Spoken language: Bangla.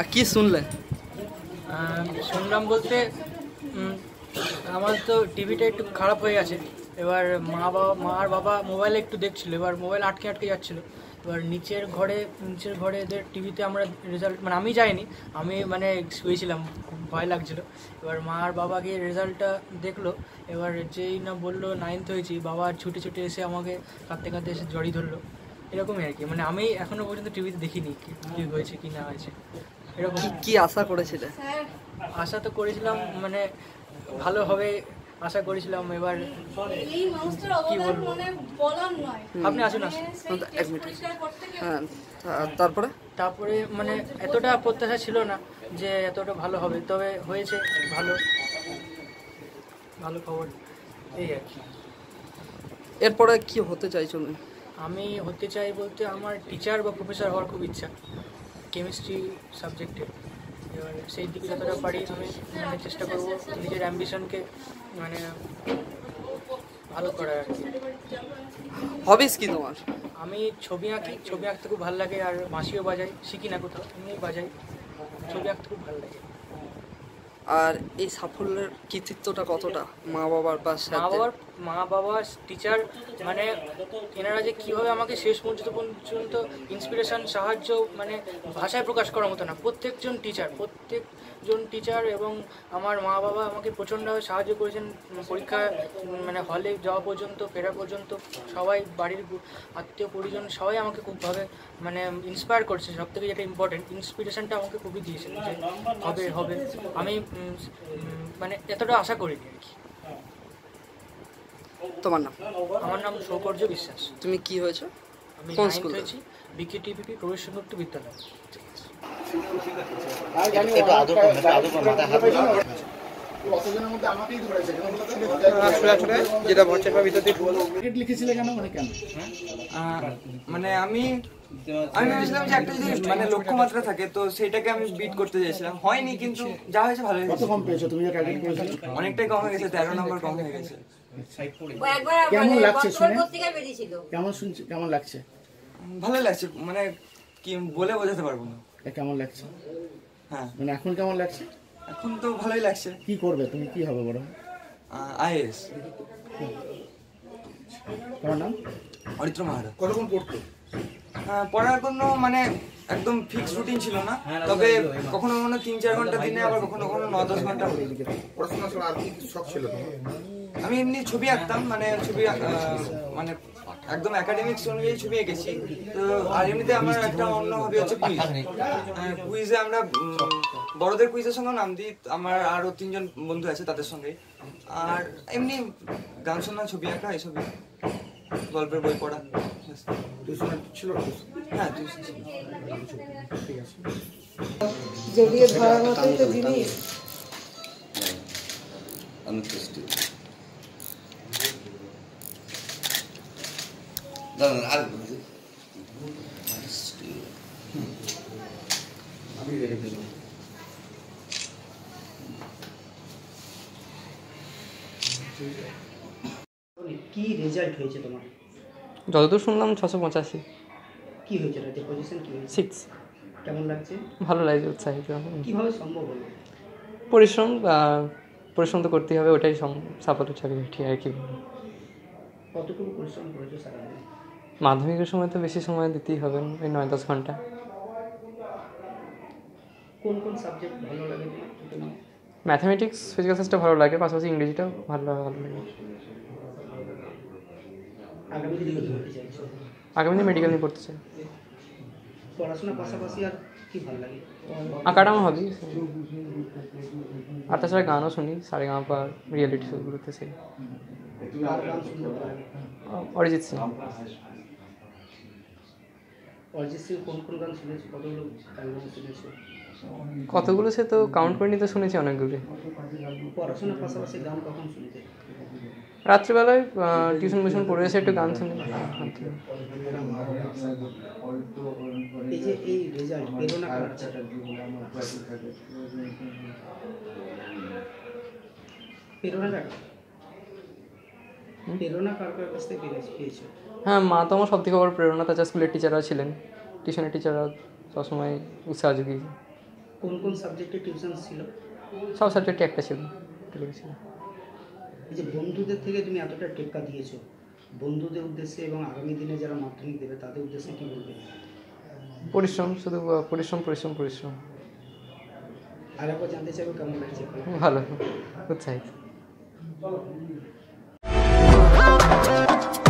আর কি শুনলে? শুনলাম বলতে আমার তো টিভিটা একটু খারাপ হয়ে গেছে। এবার মা বাবা মা আর বাবা মোবাইলে একটু দেখছিল এবার মোবাইল আটকে আটকে যাচ্ছিল। এবার নিচের ঘরে নিচের ঘরে এদের টিভিতে আমরা রেজাল্ট মানে আমি যাইনি আমি মানে শুয়েছিলাম খুব ভয় লাগছিল। এবার মা আর বাবা গিয়ে রেজাল্টটা দেখল এবার যেই না বলল নাইনথ হয়েছি বাবা ছুটে ছুটে এসে আমাকে কাঁদতে কাঁদতে এসে জড়িয়ে ধরলো। এরকমই আর কি মানে আমি এখনও পর্যন্ত টিভিতে দেখিনি কি হয়েছে কি না হয়েছে। এরকম। কি কি আশা করেছিলে? আশা তো করেছিলাম মানে ভালো হবে আশা করেছিলাম এবার এই মানুষটার অবদান বলব? মানে বলার নয়। আপনি আসুন আসুন। মানে এক মিনিট। গেলে হ্যাঁ তারপরে? তারপরে মানে এতটা প্রত্যাশা ছিল না যে এতটা ভালো হবে তবে হয়েছে ভালো। ভালো খবর এই আর কি। এরপরে কি হতে চাইছো আমি হতে চাই বলতে আমার টিচার বা প্রফেসর হওয়ার খুব ইচ্ছা কেমিস্ট্রি সাবজেক্টে এবার সেই দিকে যতটা পারি আমি মানে চেষ্টা করব নিজের অ্যাম্বিশনকে মানে ভালো করার আর কি। হবিস কি তোমার? আমি ছবি আঁকি ছবি আঁকতে খুব ভালো লাগে আর বাঁশিও বাজাই শিখি না কোথাও এমনি বাজাই ছবি আঁকতে খুব ভালো লাগে। আর এই সাফল্যের কৃতিত্বটা কতটা? মা বাবার বা মা বাবার মা বাবা টিচার মানে এনারা যে কীভাবে আমাকে শেষ পর্যন্ত পর্যন্ত ইন্সপিরেশন সাহায্য মানে ভাষায় প্রকাশ করার মতো না। প্রত্যেকজন টিচার প্রত্যেকজন টিচার এবং আমার মা বাবা আমাকে প্রচণ্ডভাবে সাহায্য করেছেন পরীক্ষা মানে হলে যাওয়া পর্যন্ত, ফেরা পর্যন্ত। সবাই, বাড়ির আত্মীয়, পরিজন সবাই আমাকে খুবভাবে মানে ইন্সপায়ার করছে। সব থেকে যেটা ইম্পর্টেন্ট ইন্সপিরেশনটা আমাকে খুবই দিয়েছে যে হবে হবে। আমি মানে এতটা আশা করিনি আর কি। তোমার নাম? আমার নাম সৌকর্য বিশ্বাস। তুমি কি হয়েছো? আমি কোন স্কুলে? হয়েছি বিকে টিপিপি প্রবেশ মুক্ত বিদ্যালয়। মানে মানে আমি আমি ভেবেছিলাম যে একটা যদি মানে লক্ষ্যমাত্রা থাকে তো সেটাকে আমি বিট করতে চাইছিলাম। হয়নি কিন্তু যা হয়েছে ভালো হয়েছে। অনেকটাই কম হয়ে গেছে তেরো নম্বর কম হয়ে গেছে। কেমন মানে লাগছে শুনে? কেমন শুনছি? কেমন লাগছে? ভালো লাগছে মানে কি বলে বোঝাতে পারব না। এটা কেমন লাগছে? হ্যাঁ। মানে এখন কেমন লাগছে? এখন তো ভালোই লাগছে। কি করবে? তুমি কি হবে বড় আইএস তোমার নাম? অরিত্র মাহারা কতক্ষণ পড়তো? আহ, পড়ার কোনো মানে একদম ফিক্স রুটিন ছিল না। তবে কখনো কখনো তিন চার ঘণ্টা দিনে আবার কখনো কখনো ন দশ ঘণ্টা। পড়াশোনা ছাড়া আর কি শখ ছিল তোমার? আমি এমনি ছবি আঁকতাম মানে ছবি আঁক- মানে একদম একাডেমিক্স অনুযায়ী ছবি এঁকেছি। তো আর এমনিতে আমার একটা অন্য হবি হচ্ছে কুইজ কুইজে আমরা বড়দের কুইজের সঙ্গে নাম দিই। আমার আরও তিনজন বন্ধু আছে তাদের সঙ্গে। আর এমনি গান শোনা ছবি আঁকা এসবই। গল্পের বই পড়া। টিউশন ছিল। হ্যাঁ। জড়িয়ে ধরার মতোই তো জিনিস। অনুপস্থিত দাঁড়ান আর কি রেজাল্ট হয়েছে তোমার? যতদূর শুনলাম ছশো পঁচাশি। কি হয়েছে? রাজ্য পজিশন কি হয়েছে? সিক্স কেমন লাগছে? ভালো লাগছে উৎসাহিত কীভাবে সম্ভব হলো? পরিশ্রম পরিশ্রম তো করতেই হবে ওটাই সাফল্য চাকরি ঠিক আর কি। বলব। কতটুকু পরিশ্রম করেছ সারাদিন? মাধ্যমিকের সময় তো বেশি সময় দিতেই হবে ওই নয় দশ ঘণ্টা। কোন কোন সাবজেক্ট ভালো লাগে ম্যাথামেটিক্স ফিজিক্যাল সায়েন্সটা ভালো লাগে পাশাপাশি ইংরেজিটাও ভালো ভালো লাগে। আগামী দিনে মেডিকেল নিয়ে পড়তে চাই। পড়াশোনার পাশাপাশি আর কি ভালো লাগে? আঁকাটা আমার হবি আর তাছাড়া গানও শুনি সারে গান বা রিয়েলিটি শোগুলোতে সেই অরিজিৎ সিং। অরিজিৎ কোন কোন গান শুনেছো? কতগুলো অ্যালবাম শুনেছো? কতগুলো সে তো কাউন্ট করিনি তো শুনেছি অনেকগুলো। পড়াশোনার পাশাপাশি গান কখন শুনতে রাত্রিবেলায় টিউশন মিউশন পড়ে এসে একটু গান শুনি। এই যে এই রেজাল্ট প্রেরণা কার প্রেরণা কার? প্রেরণা কার কার কাছ থেকে পেয়েছ হ্যাঁ মা তো আমার সব থেকে বড় প্রেরণা তাছাড়া স্কুলের টিচাররা ছিলেন। টিউশনের টিচাররা সবসময় উৎসাহ জুগিয়েছে কোন কোন সাবজেক্টে টিউশন ছিল? সব সাবজেক্টে একটা ছিল একটা এই যে বন্ধুদের থেকে তুমি এতটা টেক্কা দিয়েছ বন্ধুদের উদ্দেশ্যে এবং আগামী দিনে যারা মাধ্যমিক দেবে তাদের উদ্দেশ্যে কি বলবে? পরিশ্রম শুধু পরিশ্রম পরিশ্রম পরিশ্রম। আর একবার জানতে চাইব কেমন লাগছে ভালো উৎসাহিত। Thank you.